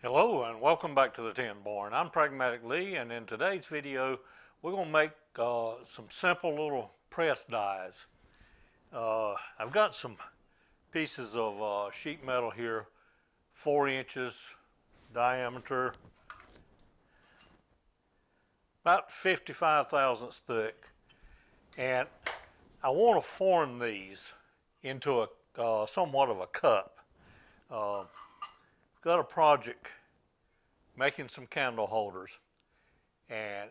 Hello and welcome back to the Tin Barn. I'm Pragmatic Lee and in today's video we're going to make uh, some simple little press dies. Uh, I've got some pieces of uh, sheet metal here, four inches diameter, about 55 thousandths thick and I want to form these into a uh, somewhat of a cup. Got a project making some candle holders and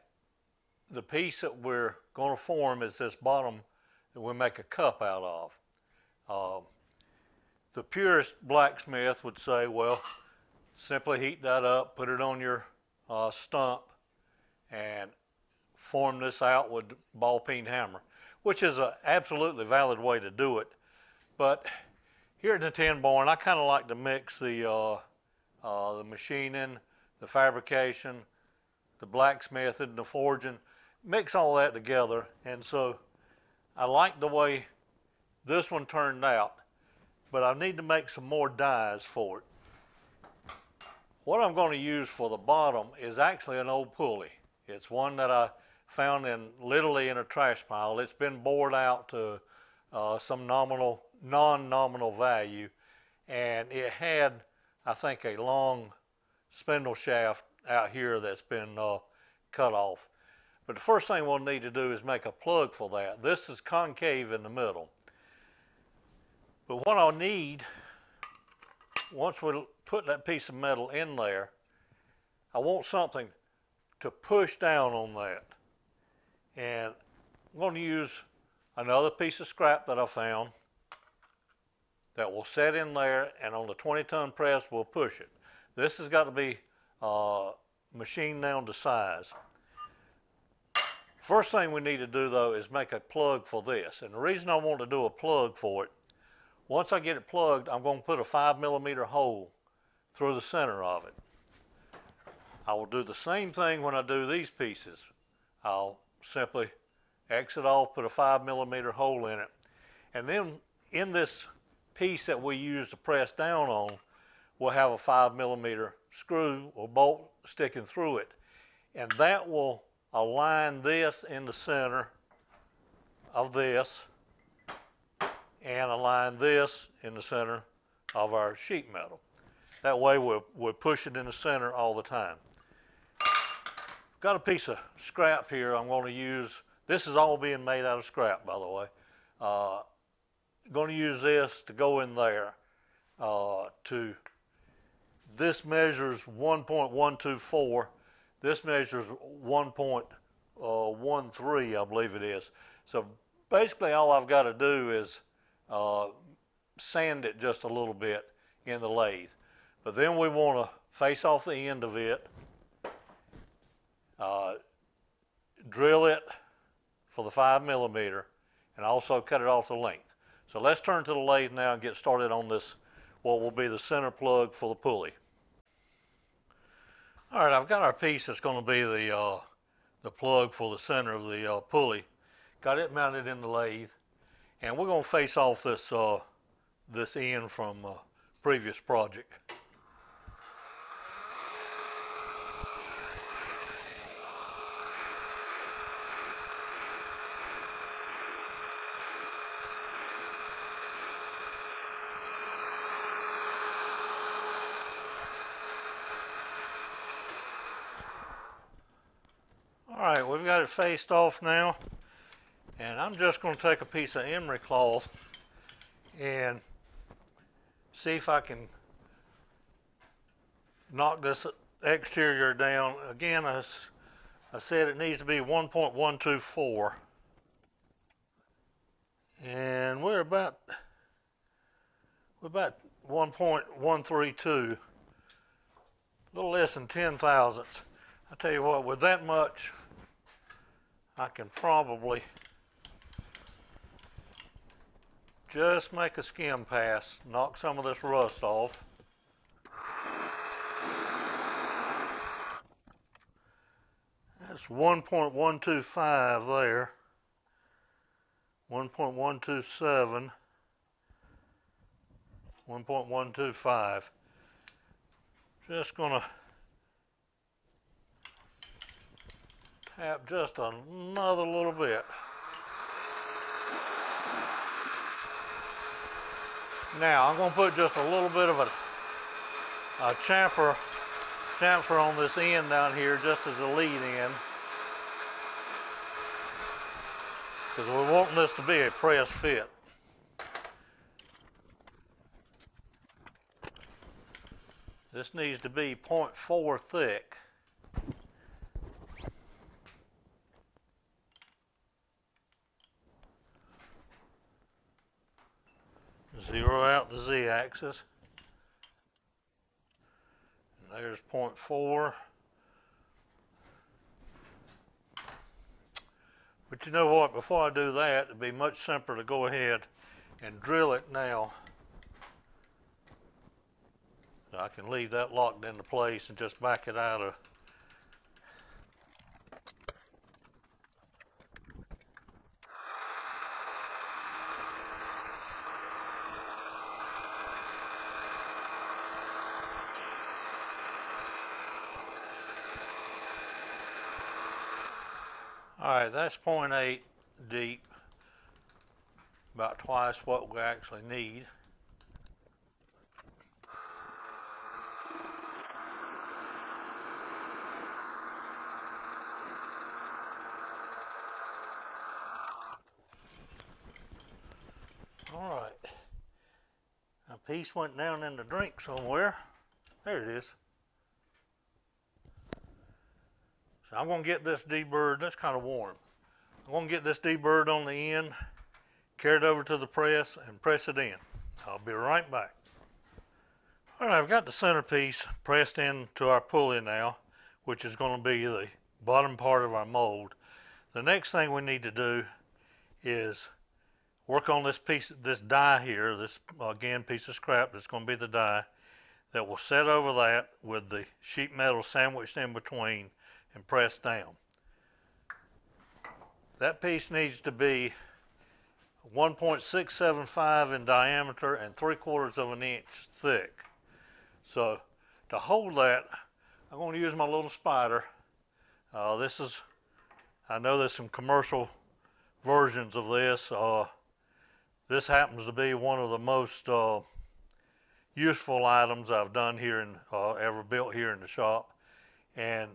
the piece that we're going to form is this bottom that we make a cup out of. Uh, the purest blacksmith would say, well, simply heat that up, put it on your uh, stump, and form this out with ball peen hammer, which is an absolutely valid way to do it. But here at the Tin Barn, I kind of like to mix the uh, uh, the machining, the fabrication, the blacksmithing, the forging, mix all that together. And so I like the way this one turned out, but I need to make some more dies for it. What I'm going to use for the bottom is actually an old pulley. It's one that I found in literally in a trash pile. It's been bored out to uh, some nominal, non-nominal value, and it had I think, a long spindle shaft out here that's been uh, cut off. But the first thing we'll need to do is make a plug for that. This is concave in the middle. But what I'll need, once we put that piece of metal in there, I want something to push down on that. And I'm going to use another piece of scrap that I found that will set in there and on the 20 ton press we'll push it. This has got to be uh, machined down to size. First thing we need to do though is make a plug for this. And the reason I want to do a plug for it, once I get it plugged, I'm going to put a five millimeter hole through the center of it. I will do the same thing when I do these pieces. I'll simply exit off, put a five millimeter hole in it. And then in this piece that we use to press down on will have a five millimeter screw or bolt sticking through it. And that will align this in the center of this and align this in the center of our sheet metal. That way we'll, we'll push it in the center all the time. Got a piece of scrap here I'm going to use. This is all being made out of scrap, by the way. Uh, going to use this to go in there uh, to, this measures 1.124. This measures 1.13, uh, I believe it is. So basically all I've got to do is uh, sand it just a little bit in the lathe. But then we want to face off the end of it, uh, drill it for the five millimeter, and also cut it off the length. So let's turn to the lathe now and get started on this, what will be the center plug for the pulley. All right, I've got our piece that's going to be the, uh, the plug for the center of the uh, pulley. Got it mounted in the lathe. And we're going to face off this, uh, this end from uh, previous project. we've got it faced off now. And I'm just going to take a piece of emery cloth and see if I can knock this exterior down. Again, I, I said it needs to be 1.124. And we're about we're about 1.132, a little less than 10 thousandths. I tell you what, with that much I can probably just make a skim pass, knock some of this rust off. That's 1.125 there. 1.127. 1.125. Just gonna tap just another little bit. Now I'm gonna put just a little bit of a, a chamfer, chamfer on this end down here just as a lead in. Because we're wanting this to be a press fit. This needs to be 0.4 thick. Zero the z-axis. And there's 0.4. But you know what, before I do that, it'd be much simpler to go ahead and drill it now. I can leave that locked into place and just back it out of Right, that's 0.8 deep, about twice what we actually need. All right, a piece went down in the drink somewhere. There it is. So I'm going to get this deburred, that's kind of warm. I'm going to get this deburred on the end, carry it over to the press, and press it in. I'll be right back. All right, I've got the centerpiece pressed into our pulley now, which is going to be the bottom part of our mold. The next thing we need to do is work on this piece, this die here, this, again, piece of scrap that's going to be the die, that will set over that with the sheet metal sandwiched in between and press down. That piece needs to be 1.675 in diameter and 3 quarters of an inch thick. So to hold that, I'm going to use my little spider. Uh, this is, I know there's some commercial versions of this. Uh, this happens to be one of the most uh, useful items I've done here and uh, ever built here in the shop. And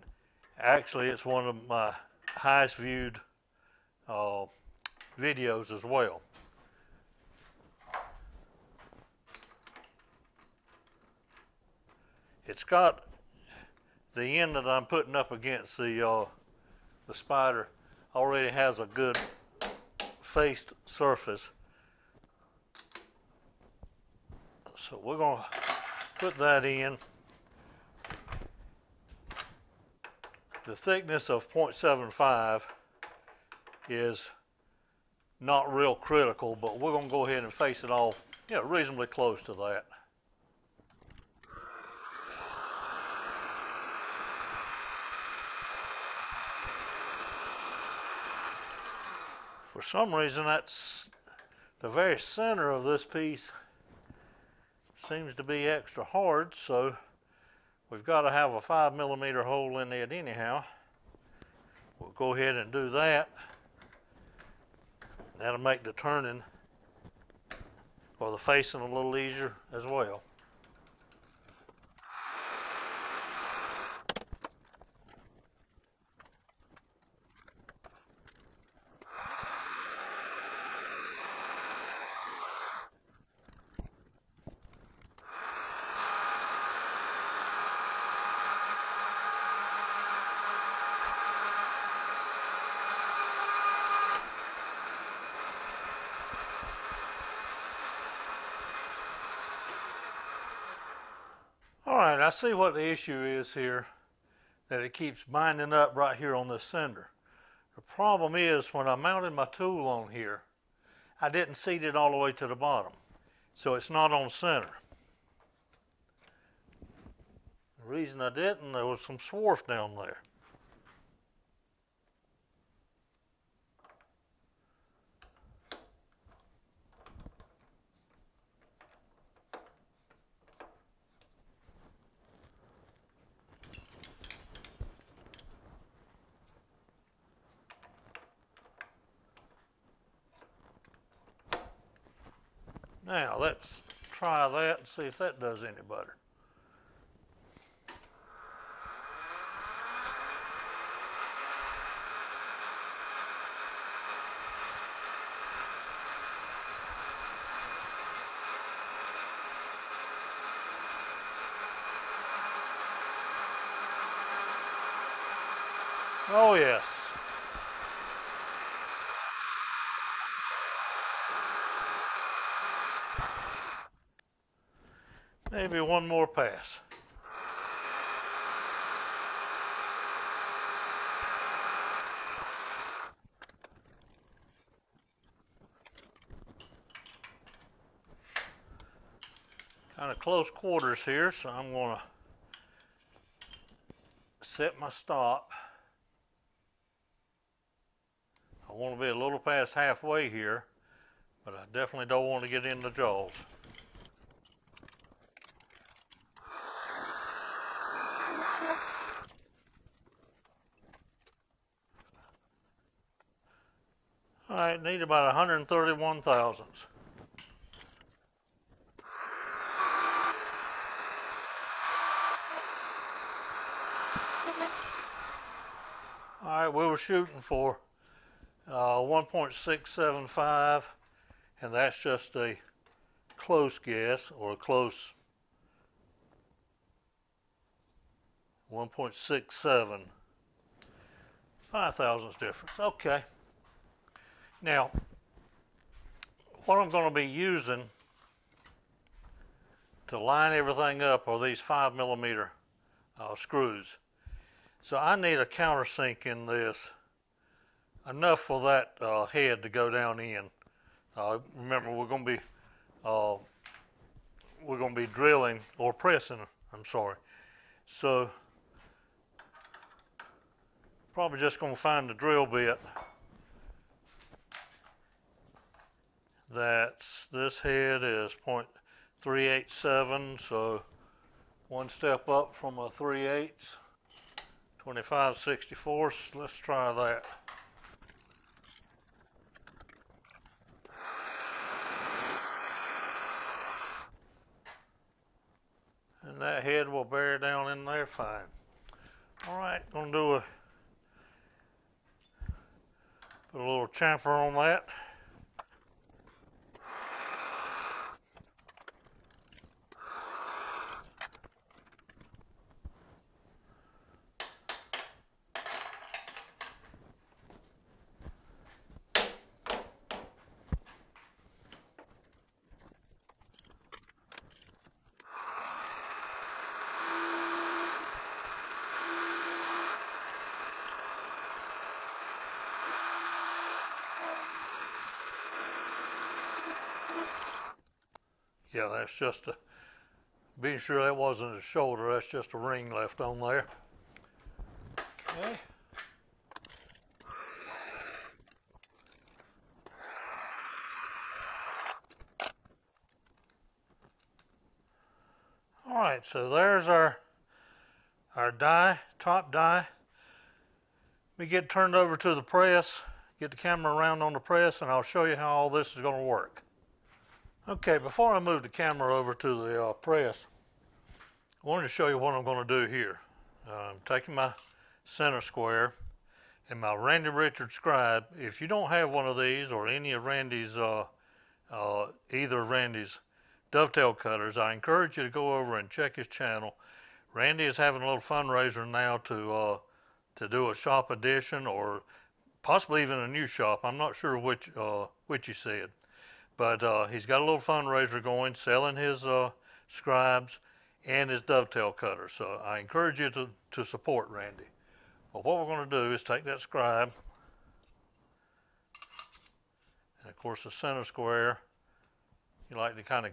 Actually, it's one of my highest viewed uh, videos as well. It's got the end that I'm putting up against the uh, the spider already has a good faced surface. So we're going to put that in. The thickness of 0.75 is not real critical, but we're going to go ahead and face it off, you know, reasonably close to that. For some reason, that's the very center of this piece seems to be extra hard, so We've got to have a five millimeter hole in it anyhow. We'll go ahead and do that. That'll make the turning or the facing a little easier as well. I see what the issue is here, that it keeps binding up right here on this cinder. The problem is when I mounted my tool on here, I didn't seat it all the way to the bottom. So it's not on center. The reason I didn't, there was some swarf down there. Now let's try that and see if that does any better. Maybe one more pass. Kind of close quarters here, so I'm going to set my stop. I want to be a little past halfway here, but I definitely don't want to get in the jaws. Need about 131 thousandths. All right, we were shooting for uh, 1.675, and that's just a close guess or a close 1.67. Five thousandths difference. Okay. Now, what I'm going to be using to line everything up are these five millimeter uh, screws. So I need a countersink in this, enough for that uh, head to go down in. Uh, remember, we're going to be uh, we're going to be drilling or pressing. I'm sorry. So probably just going to find the drill bit. That's this head is 0.387, so one step up from a 3 8 25 64 let's try that. And that head will bear down in there fine. All right, gonna do a put a little chamfer on that. Yeah, that's just a, being sure that wasn't a shoulder, that's just a ring left on there. Okay. All right, so there's our our die, top die. We get turned over to the press, get the camera around on the press, and I'll show you how all this is going to work. Okay, before I move the camera over to the uh, press, I wanted to show you what I'm going to do here. Uh, I'm taking my center square and my Randy Richards scribe. If you don't have one of these or any of Randy's, uh, uh, either of Randy's dovetail cutters, I encourage you to go over and check his channel. Randy is having a little fundraiser now to uh, to do a shop edition or possibly even a new shop. I'm not sure which uh, which he said. But uh, he's got a little fundraiser going, selling his uh, scribes and his dovetail cutter. So I encourage you to, to support Randy. Well, what we're going to do is take that scribe, and of course the center square, you like to kind of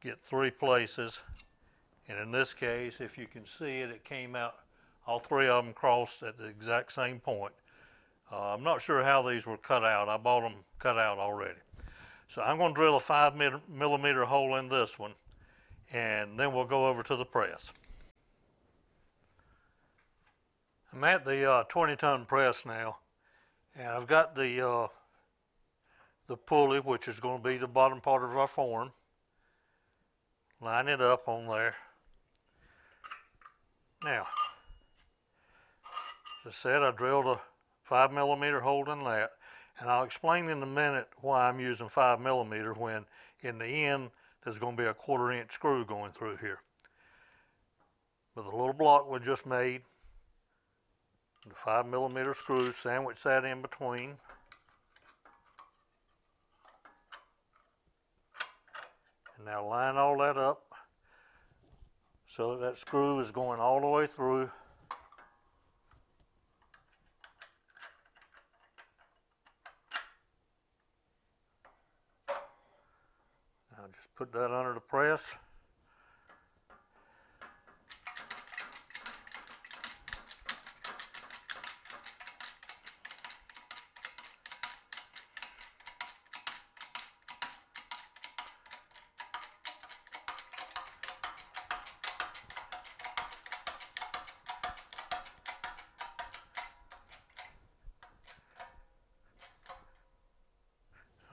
get three places. And in this case, if you can see it, it came out, all three of them crossed at the exact same point. Uh, I'm not sure how these were cut out. I bought them cut out already. So I'm going to drill a five millimeter hole in this one and then we'll go over to the press. I'm at the uh, 20 ton press now and I've got the uh, the pulley, which is going to be the bottom part of our form. Line it up on there. Now, as I said, I drilled a five millimeter holding that, and I'll explain in a minute why I'm using five millimeter when in the end there's going to be a quarter inch screw going through here. With a little block we just made, the five millimeter screw, sandwich that in between. And now line all that up so that, that screw is going all the way through. Put that under the press.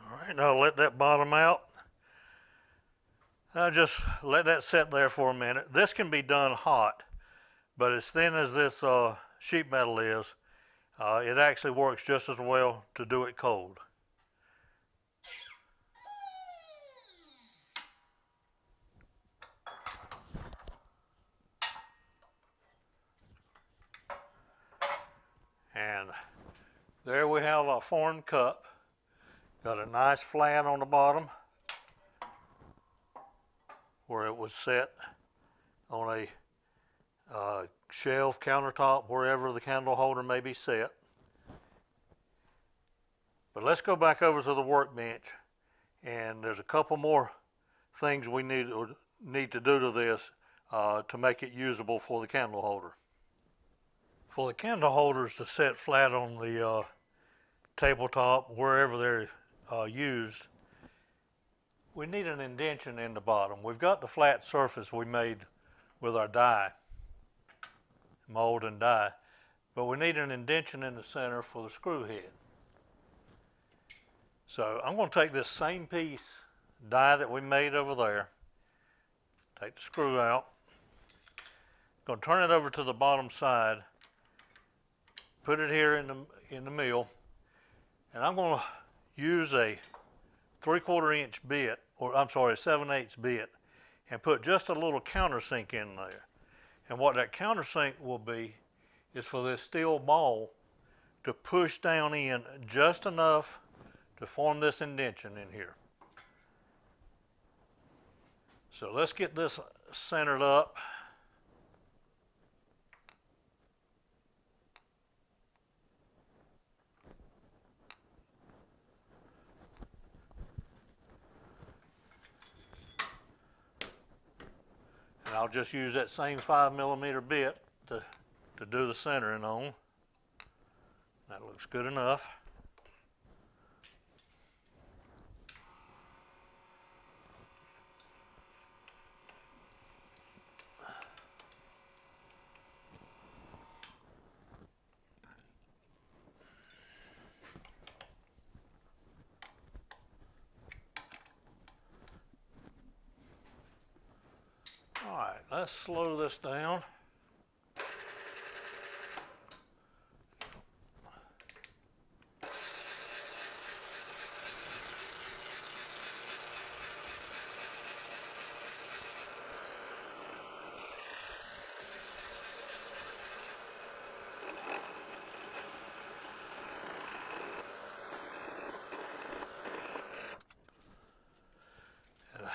All right, now let that bottom out. I'll just let that sit there for a minute. This can be done hot, but as thin as this uh, sheet metal is, uh, it actually works just as well to do it cold. And there we have our formed cup. Got a nice flat on the bottom where it was set on a uh, shelf, countertop, wherever the candle holder may be set. But let's go back over to the workbench and there's a couple more things we need, need to do to this uh, to make it usable for the candle holder. For the candle holders to set flat on the uh, tabletop, wherever they're uh, used, we need an indention in the bottom. We've got the flat surface we made with our die, mold and die, but we need an indention in the center for the screw head. So I'm going to take this same piece die that we made over there, take the screw out, going to turn it over to the bottom side, put it here in the, in the mill, and I'm going to use a three quarter inch bit, or I'm sorry, seven eighths bit, and put just a little countersink in there. And what that countersink will be is for this steel ball to push down in just enough to form this indention in here. So let's get this centered up. And I'll just use that same five millimeter bit to, to do the centering on. That looks good enough. All right, let's slow this down.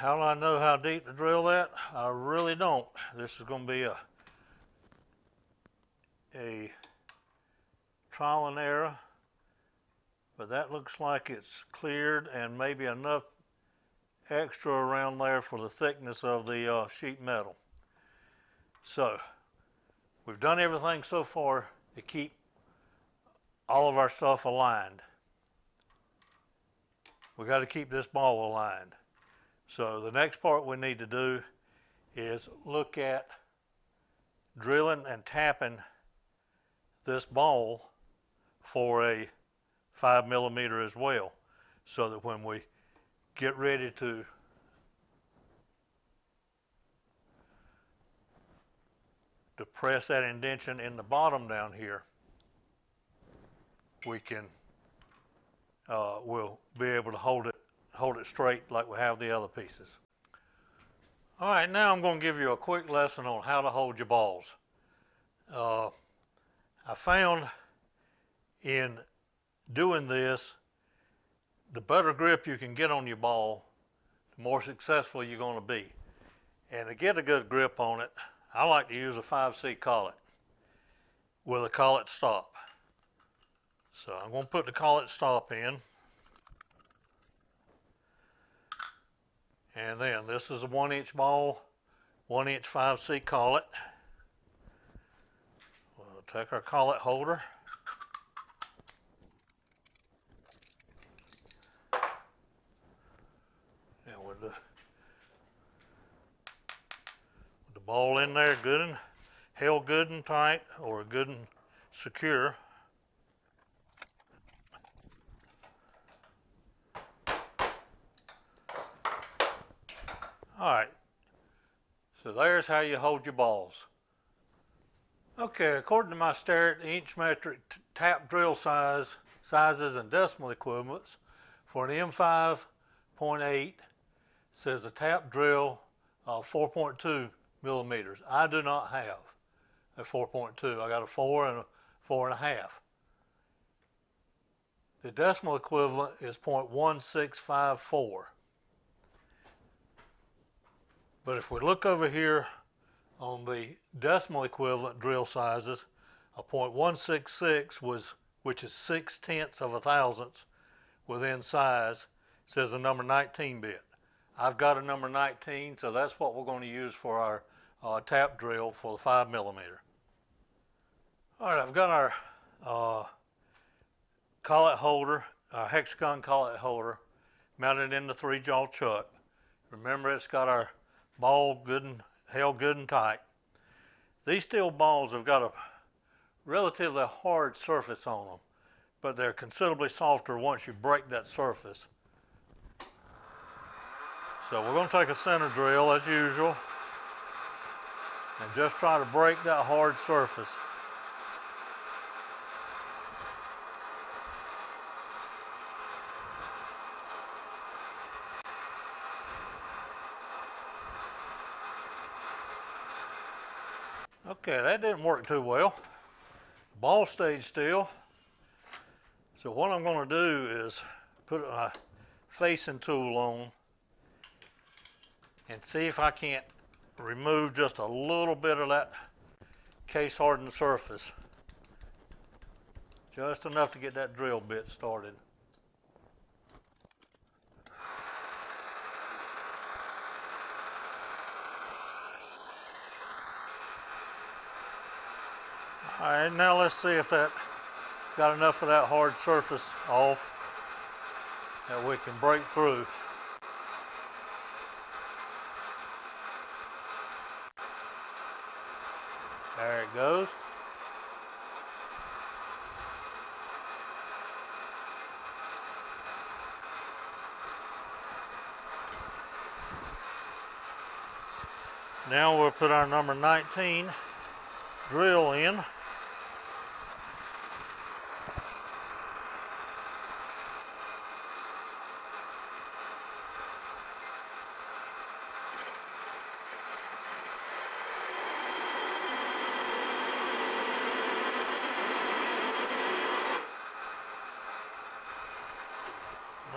How do I know how deep to drill that? I really don't. This is going to be a a trial and error, but that looks like it's cleared and maybe enough extra around there for the thickness of the uh, sheet metal. So we've done everything so far to keep all of our stuff aligned. We got to keep this ball aligned. So the next part we need to do is look at drilling and tapping this ball for a five millimeter as well. so that when we get ready to to press that indention in the bottom down here, we can, uh, we'll be able to hold it, hold it straight like we have the other pieces. All right, now I'm going to give you a quick lesson on how to hold your balls. Uh, I found in doing this, the better grip you can get on your ball, the more successful you're going to be. And to get a good grip on it, I like to use a 5C collet with a collet stop. So I'm going to put the collet stop in. And then this is a one inch ball, one inch 5C collet. We'll take our collet holder. And with the, with the ball in there good and held good and tight or good and secure. All right, so there's how you hold your balls. Okay, according to my Starrett inch metric tap drill size, sizes and decimal equivalents for an M5.8 says a tap drill uh, of 4.2 millimeters. I do not have a 4.2. I got a four and a four and a half. The decimal equivalent is 0.1654. But if we look over here on the decimal equivalent drill sizes, a .166 was, which is six tenths of a thousandth within size, says a number 19 bit. I've got a number 19, so that's what we're going to use for our uh, tap drill for the five millimeter. All right, I've got our uh, collet holder, our hexagon collet holder, mounted in the three jaw chuck. Remember, it's got our ball good and held good and tight. These steel balls have got a relatively hard surface on them, but they're considerably softer once you break that surface. So we're going to take a center drill as usual and just try to break that hard surface. Okay, that didn't work too well. Ball stayed still. So what I'm going to do is put a facing tool on and see if I can't remove just a little bit of that case hardened surface. Just enough to get that drill bit started. All right, now let's see if that got enough of that hard surface off that we can break through. There it goes. Now we'll put our number 19 drill in.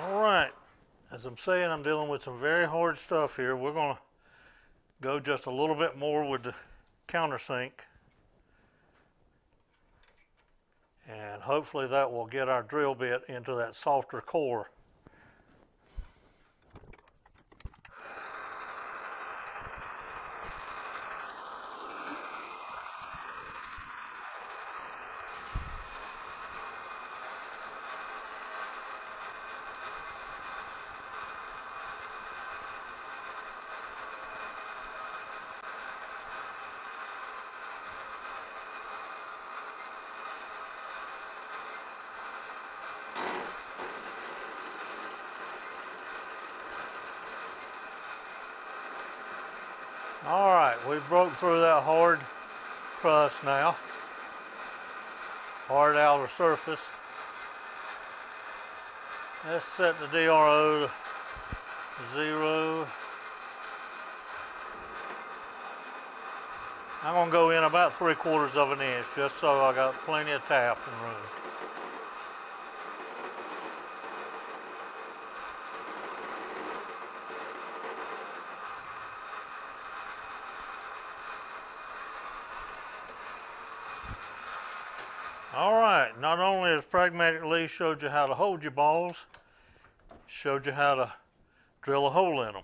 All right, as I'm saying, I'm dealing with some very hard stuff here. We're going to go just a little bit more with the countersink. And hopefully that will get our drill bit into that softer core. Hard crust now. Hard outer surface. Let's set the DRO to zero. I'm gonna go in about three quarters of an inch just so I got plenty of tap and room. All right, not only has Pragmatic Lee showed you how to hold your balls, showed you how to drill a hole in them.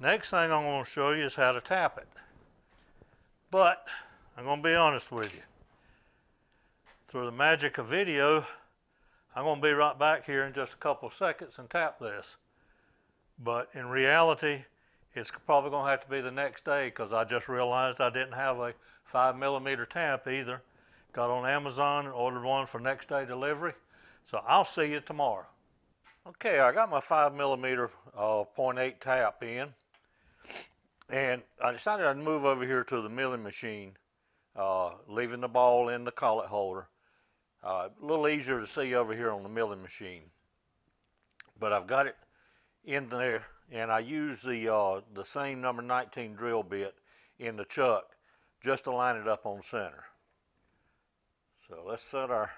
Next thing I'm going to show you is how to tap it. But I'm going to be honest with you. Through the magic of video, I'm going to be right back here in just a couple seconds and tap this. But in reality, it's probably going to have to be the next day because I just realized I didn't have a 5 millimeter tap either. Got on Amazon and ordered one for next day delivery. So I'll see you tomorrow. Okay, I got my 5 millimeter uh, 0.8 tap in. And I decided I'd move over here to the milling machine, uh, leaving the ball in the collet holder. Uh, a little easier to see over here on the milling machine. But I've got it in there, and I use the, uh, the same number 19 drill bit in the chuck just to line it up on center. So let's set our,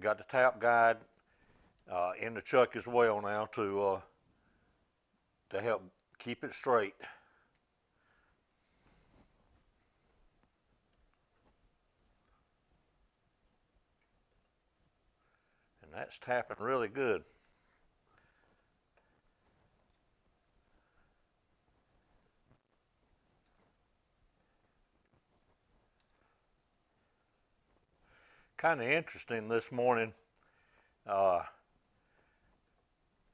got the tap guide uh, in the chuck as well now to uh, to help keep it straight. And that's tapping really good. Kind of interesting this morning. Uh,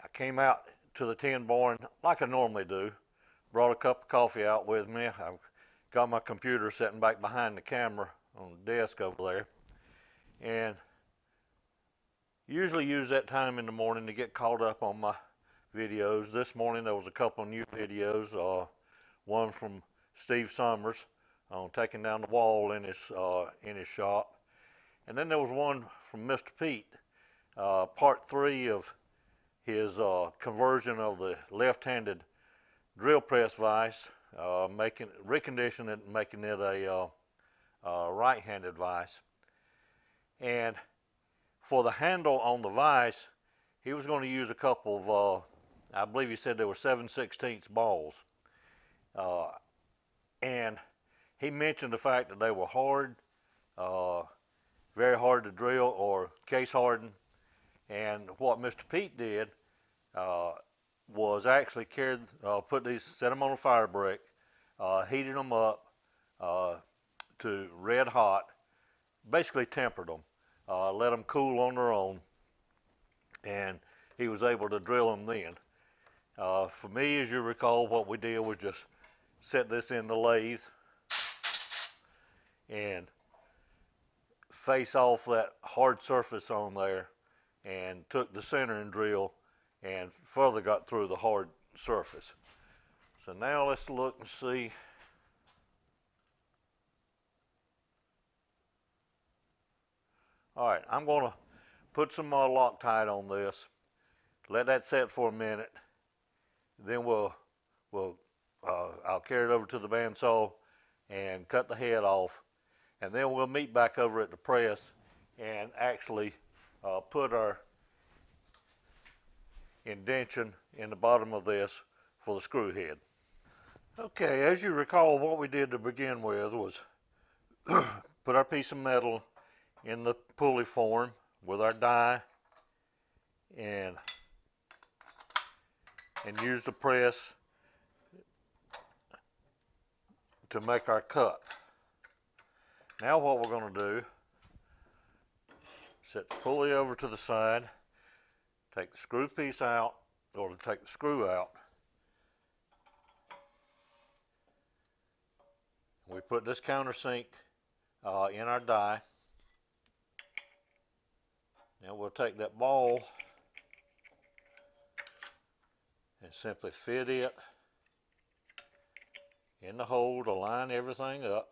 I came out to the tin barn like I normally do. Brought a cup of coffee out with me. I've got my computer sitting back behind the camera on the desk over there. And usually use that time in the morning to get caught up on my videos. This morning there was a couple new videos. Uh, one from Steve Summers on taking down the wall in his uh, in his shop, and then there was one from Mr. Pete, uh, part three of his uh, conversion of the left-handed drill press vise, uh, making reconditioning it and making it a uh, right-handed vise. And for the handle on the vise, he was going to use a couple of, uh, I believe he said there were 7 16 balls. Uh, and he mentioned the fact that they were hard, very hard to drill or case harden. and what Mr. Pete did uh, was actually carried, uh, put these, set them on a fire brick, uh, heated them up uh, to red hot, basically tempered them, uh, let them cool on their own, and he was able to drill them then. Uh, for me, as you recall, what we did was just set this in the lathe and face off that hard surface on there and took the centering drill and further got through the hard surface. So now let's look and see. All right, I'm going to put some uh, Loctite on this. Let that set for a minute. Then we'll, we'll uh, I'll carry it over to the bandsaw and cut the head off. And then we'll meet back over at the press and actually uh, put our indention in the bottom of this for the screw head. Okay, as you recall, what we did to begin with was put our piece of metal in the pulley form with our die and and use the press to make our cut. Now what we're going to do set the pulley over to the side, take the screw piece out, or take the screw out. We put this countersink uh, in our die. Now we'll take that ball and simply fit it in the hole to line everything up.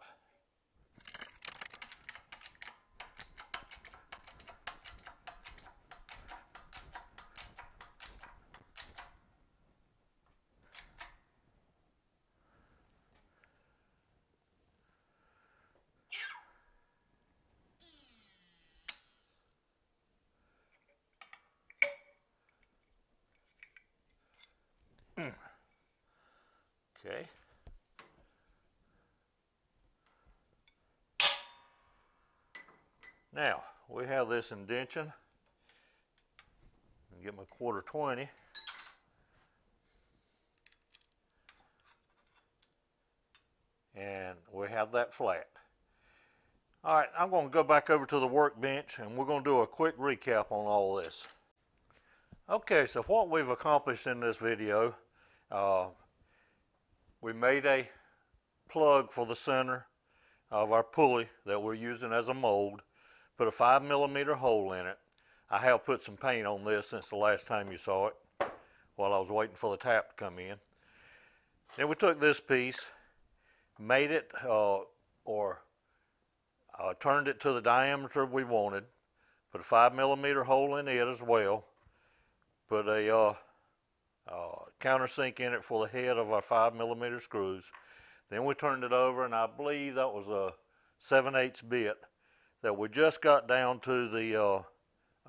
Okay. Now, we have this indention. Get my quarter 20. And we have that flat. All right, I'm going to go back over to the workbench and we're going to do a quick recap on all this. Okay, so what we've accomplished in this video, uh, we made a plug for the center of our pulley that we're using as a mold, put a five millimeter hole in it. I have put some paint on this since the last time you saw it while I was waiting for the tap to come in. Then we took this piece, made it uh, or uh, turned it to the diameter we wanted, put a five millimeter hole in it as well, put a uh, uh, countersink in it for the head of our five millimeter screws. Then we turned it over and I believe that was a 7 8 bit that we just got down to the uh,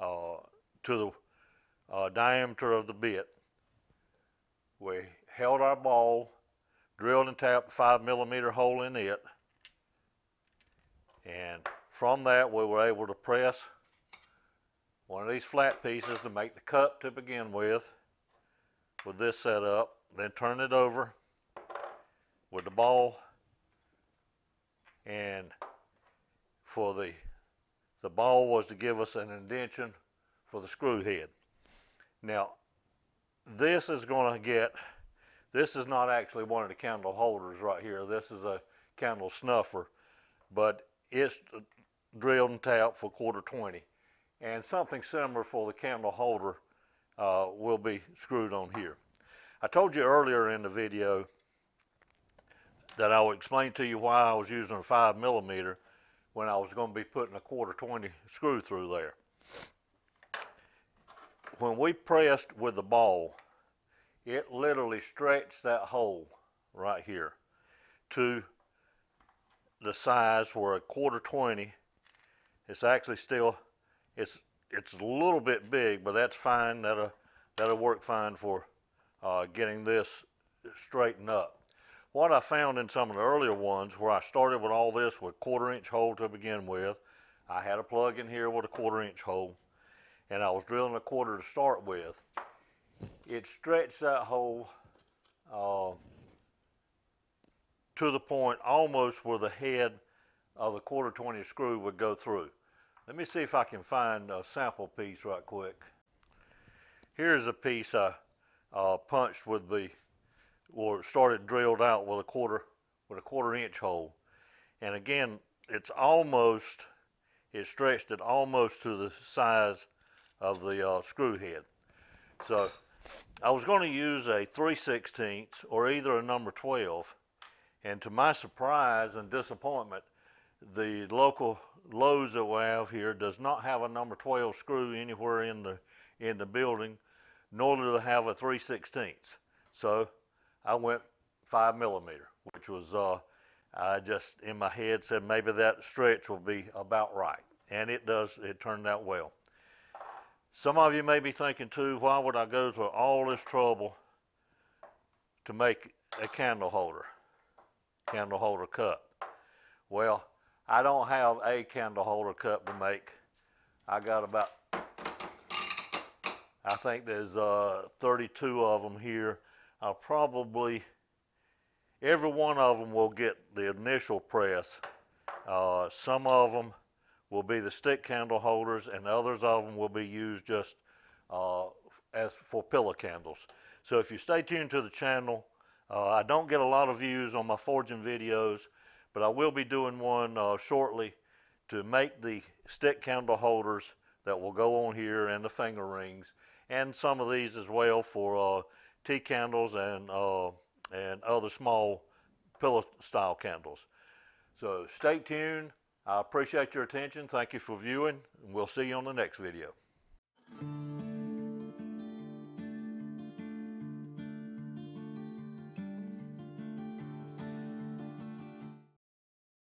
uh, to the uh, diameter of the bit. We held our ball, drilled and tapped a five millimeter hole in it, and from that we were able to press one of these flat pieces to make the cup to begin with with this set up, then turn it over with the ball and for the the ball was to give us an indention for the screw head. Now this is going to get this is not actually one of the candle holders right here. This is a candle snuffer, but it's drilled and tapped for quarter 20. And something similar for the candle holder uh, will be screwed on here. I told you earlier in the video that I would explain to you why I was using a 5 millimeter when I was going to be putting a quarter 20 screw through there. When we pressed with the ball, it literally stretched that hole right here to the size where a quarter 20 it's actually still it's it's a little bit big, but that's fine. That'll, that'll work fine for uh, getting this straightened up. What I found in some of the earlier ones where I started with all this with quarter inch hole to begin with, I had a plug in here with a quarter inch hole and I was drilling a quarter to start with. It stretched that hole uh, to the point almost where the head of the quarter 20 screw would go through. Let me see if I can find a sample piece right quick. Here's a piece I uh, punched with the, or started drilled out with a quarter, with a quarter inch hole. And again, it's almost, it stretched it almost to the size of the uh, screw head. So I was going to use a 3 16 or either a number 12. And to my surprise and disappointment, the local Lowe's that we have here does not have a number 12 screw anywhere in the in the building, nor do they have a 3 16 So I went five millimeter, which was uh, I just in my head said maybe that stretch will be about right, and it does. It turned out well. Some of you may be thinking too, why would I go to all this trouble to make a candle holder, candle holder cup? Well, I don't have a candle holder cup to make. I got about, I think there's uh, 32 of them here. I'll probably, every one of them will get the initial press. Uh, some of them will be the stick candle holders and others of them will be used just uh, as for pillow candles. So if you stay tuned to the channel, uh, I don't get a lot of views on my forging videos but I will be doing one uh, shortly to make the stick candle holders that will go on here and the finger rings and some of these as well for uh, tea candles and uh, and other small pillow style candles. So stay tuned. I appreciate your attention. Thank you for viewing, and we'll see you on the next video.